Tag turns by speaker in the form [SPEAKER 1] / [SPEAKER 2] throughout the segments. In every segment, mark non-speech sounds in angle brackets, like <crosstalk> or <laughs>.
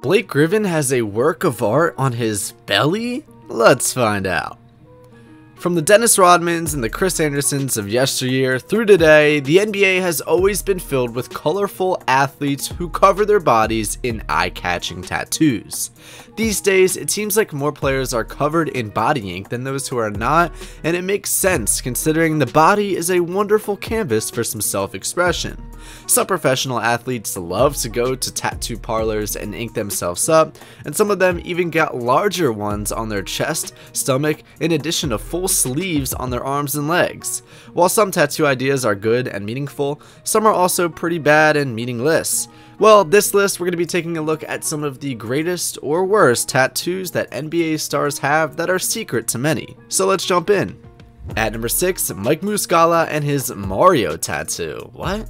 [SPEAKER 1] Blake Griffin has a work of art on his belly? Let's find out. From the Dennis Rodmans and the Chris Andersens of yesteryear through today, the NBA has always been filled with colorful athletes who cover their bodies in eye-catching tattoos. These days, it seems like more players are covered in body ink than those who are not, and it makes sense considering the body is a wonderful canvas for some self-expression. Some professional athletes love to go to tattoo parlors and ink themselves up, and some of them even got larger ones on their chest, stomach, in addition to full sleeves on their arms and legs. While some tattoo ideas are good and meaningful, some are also pretty bad and meaningless. Well, this list we're going to be taking a look at some of the greatest or worst tattoos that NBA stars have that are secret to many. So let's jump in. At number 6, Mike Muscala and his Mario tattoo. What?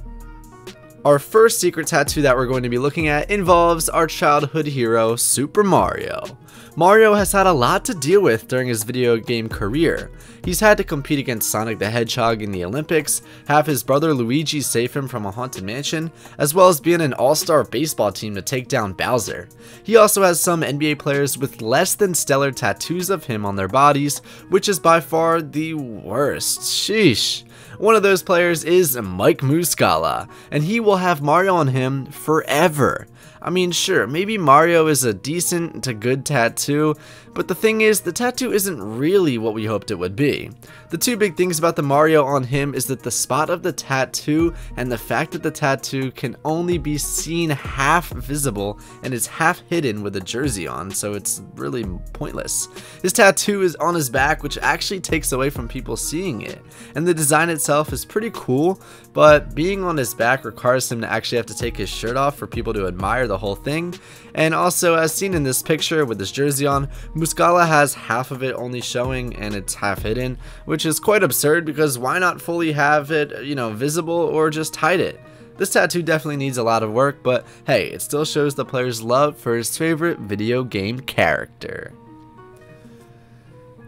[SPEAKER 1] Our first secret tattoo that we're going to be looking at involves our childhood hero, Super Mario. Mario has had a lot to deal with during his video game career. He's had to compete against Sonic the Hedgehog in the Olympics, have his brother Luigi save him from a haunted mansion, as well as be in an all-star baseball team to take down Bowser. He also has some NBA players with less than stellar tattoos of him on their bodies, which is by far the worst. Sheesh. One of those players is Mike Muscala, and he will have Mario on him forever. I mean, sure, maybe Mario is a decent to good tattoo, but the thing is, the tattoo isn't really what we hoped it would be. The two big things about the Mario on him is that the spot of the tattoo and the fact that the tattoo can only be seen half visible and is half hidden with a jersey on, so it's really pointless. His tattoo is on his back, which actually takes away from people seeing it, and the design itself is pretty cool, but being on his back requires him to actually have to take his shirt off for people to admire the whole thing, and also as seen in this picture with his jersey on, Muscala has half of it only showing and it's half hidden, which is quite absurd because why not fully have it, you know, visible or just hide it? This tattoo definitely needs a lot of work, but hey, it still shows the player's love for his favorite video game character.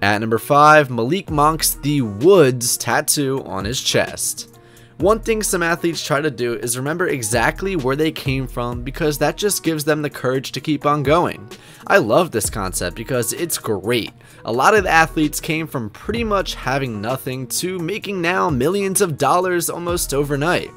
[SPEAKER 1] At number 5, Malik Monk's The Woods tattoo on his chest. One thing some athletes try to do is remember exactly where they came from because that just gives them the courage to keep on going. I love this concept because it's great. A lot of the athletes came from pretty much having nothing to making now millions of dollars almost overnight.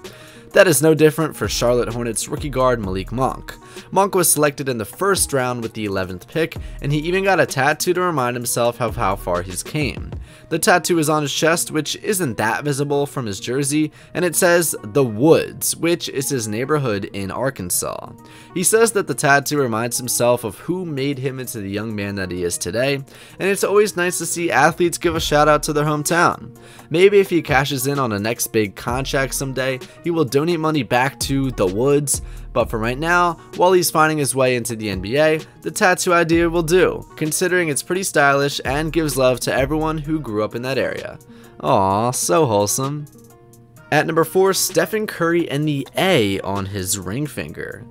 [SPEAKER 1] That is no different for Charlotte Hornets rookie guard Malik Monk. Monk was selected in the first round with the 11th pick, and he even got a tattoo to remind himself of how far he's came. The tattoo is on his chest, which isn't that visible from his jersey, and it says The Woods, which is his neighborhood in Arkansas. He says that the tattoo reminds himself of who made him into the young man that he is today, and it's always nice to see athletes give a shout out to their hometown. Maybe if he cashes in on a next big contract someday, he will donate money back to The Woods, but for right now, while he's finding his way into the NBA, the tattoo idea will do, considering it's pretty stylish and gives love to everyone who grew up in that area. Aw, so wholesome. At number 4, Stephen Curry and the A on his ring finger.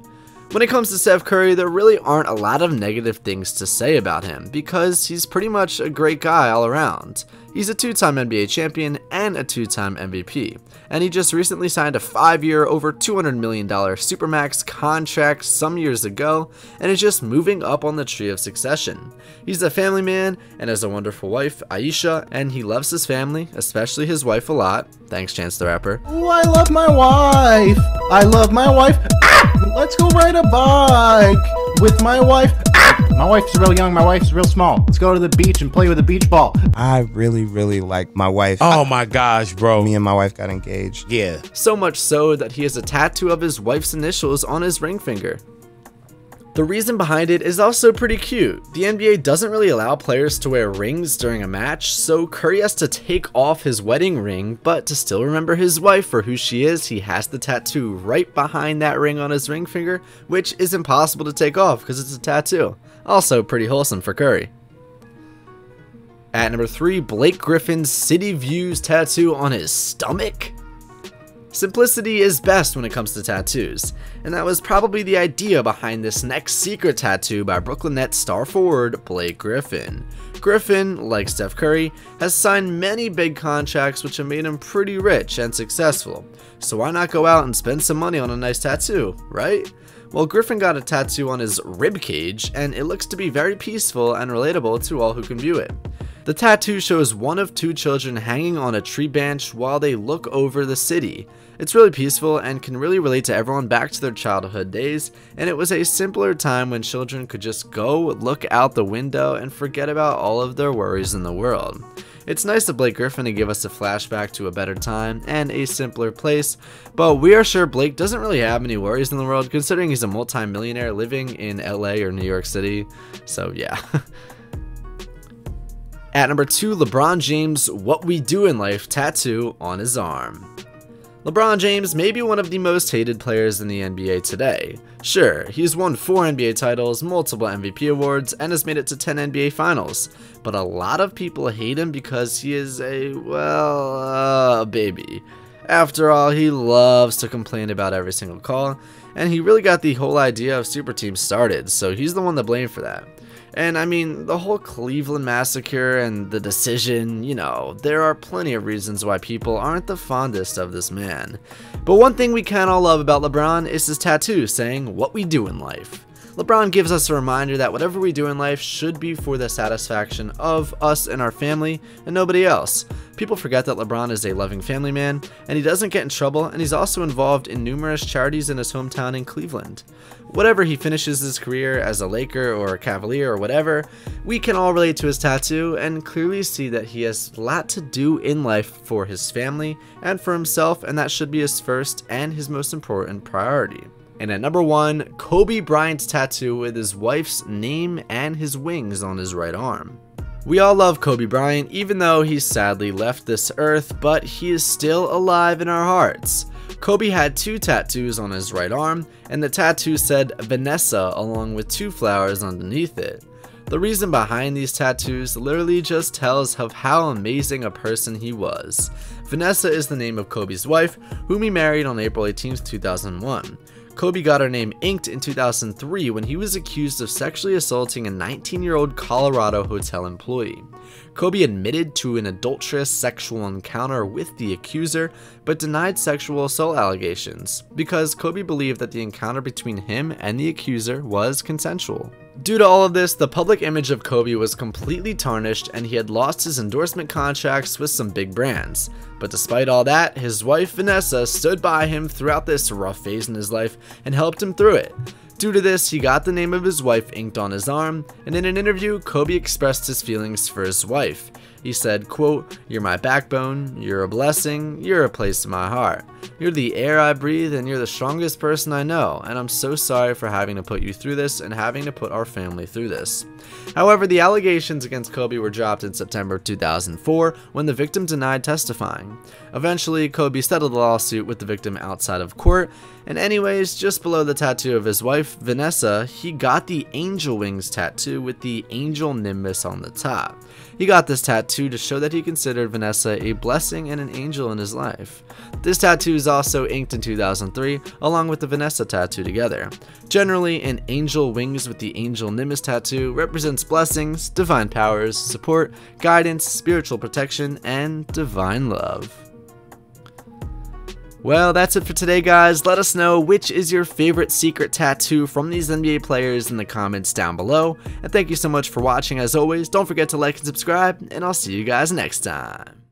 [SPEAKER 1] When it comes to Steph Curry, there really aren't a lot of negative things to say about him because he's pretty much a great guy all around. He's a two-time NBA champion and a two-time MVP, and he just recently signed a five-year, over $200 million Supermax contract some years ago, and is just moving up on the tree of succession. He's a family man and has a wonderful wife, Ayesha, and he loves his family, especially his wife a lot. Thanks, Chance the Rapper.
[SPEAKER 2] Oh, I love my wife! I love my wife! Ah! Let's go ride a bike with my wife! Ah! My wife's real young, my wife's real small. Let's go to the beach and play with a beach ball.
[SPEAKER 3] I really, really like my wife.
[SPEAKER 4] Oh my gosh, bro.
[SPEAKER 3] Me and my wife got engaged.
[SPEAKER 4] Yeah.
[SPEAKER 1] So much so that he has a tattoo of his wife's initials on his ring finger. The reason behind it is also pretty cute. The NBA doesn't really allow players to wear rings during a match, so Curry has to take off his wedding ring, but to still remember his wife for who she is, he has the tattoo right behind that ring on his ring finger, which is impossible to take off because it's a tattoo. Also pretty wholesome for Curry. At number 3, Blake Griffin's City Views tattoo on his stomach? Simplicity is best when it comes to tattoos, and that was probably the idea behind this next secret tattoo by Brooklyn Nets star forward Blake Griffin. Griffin, like Steph Curry, has signed many big contracts which have made him pretty rich and successful, so why not go out and spend some money on a nice tattoo, right? Well, Griffin got a tattoo on his rib cage, and it looks to be very peaceful and relatable to all who can view it. The tattoo shows one of two children hanging on a tree branch while they look over the city. It's really peaceful and can really relate to everyone back to their childhood days, and it was a simpler time when children could just go look out the window and forget about all of their worries in the world. It's nice of Blake Griffin to give us a flashback to a better time and a simpler place, but we are sure Blake doesn't really have any worries in the world considering he's a multi-millionaire living in LA or New York City, so yeah. <laughs> At number 2, LeBron James' What We Do in Life tattoo on his arm. LeBron James may be one of the most hated players in the NBA today. Sure, he's won 4 NBA titles, multiple MVP awards, and has made it to 10 NBA finals, but a lot of people hate him because he is a, well, uh, a baby. After all, he loves to complain about every single call, and he really got the whole idea of super teams started, so he's the one to blame for that. And I mean, the whole Cleveland massacre and the decision, you know, there are plenty of reasons why people aren't the fondest of this man. But one thing we can all love about LeBron is his tattoo saying, what we do in life. LeBron gives us a reminder that whatever we do in life should be for the satisfaction of us and our family and nobody else. People forget that LeBron is a loving family man, and he doesn't get in trouble, and he's also involved in numerous charities in his hometown in Cleveland. Whatever he finishes his career as a Laker or a Cavalier or whatever, we can all relate to his tattoo and clearly see that he has a lot to do in life for his family and for himself, and that should be his first and his most important priority. And at number one, Kobe Bryant's tattoo with his wife's name and his wings on his right arm. We all love Kobe Bryant, even though he sadly left this earth, but he is still alive in our hearts. Kobe had two tattoos on his right arm, and the tattoo said Vanessa along with two flowers underneath it. The reason behind these tattoos literally just tells of how amazing a person he was. Vanessa is the name of Kobe's wife, whom he married on April 18, 2001. Kobe got her name inked in 2003 when he was accused of sexually assaulting a 19 year old Colorado hotel employee. Kobe admitted to an adulterous sexual encounter with the accuser, but denied sexual assault allegations because Kobe believed that the encounter between him and the accuser was consensual. Due to all of this, the public image of Kobe was completely tarnished and he had lost his endorsement contracts with some big brands. But despite all that, his wife Vanessa stood by him throughout this rough phase in his life and helped him through it. Due to this, he got the name of his wife inked on his arm, and in an interview, Kobe expressed his feelings for his wife. He said, quote, You're my backbone, you're a blessing, you're a place in my heart. You're the air I breathe and you're the strongest person I know, and I'm so sorry for having to put you through this and having to put our family through this. However, the allegations against Kobe were dropped in September 2004 when the victim denied testifying. Eventually, Kobe settled the lawsuit with the victim outside of court, and anyways, just below the tattoo of his wife, Vanessa, he got the angel wings tattoo with the angel nimbus on the top. He got this tattoo to show that he considered Vanessa a blessing and an angel in his life. This tattoo is also inked in 2003, along with the Vanessa tattoo together. Generally, an angel wings with the angel nimbus tattoo represents blessings, divine powers, support, guidance, spiritual protection, and divine love. Well, that's it for today, guys. Let us know which is your favorite secret tattoo from these NBA players in the comments down below. And thank you so much for watching as always. Don't forget to like and subscribe, and I'll see you guys next time.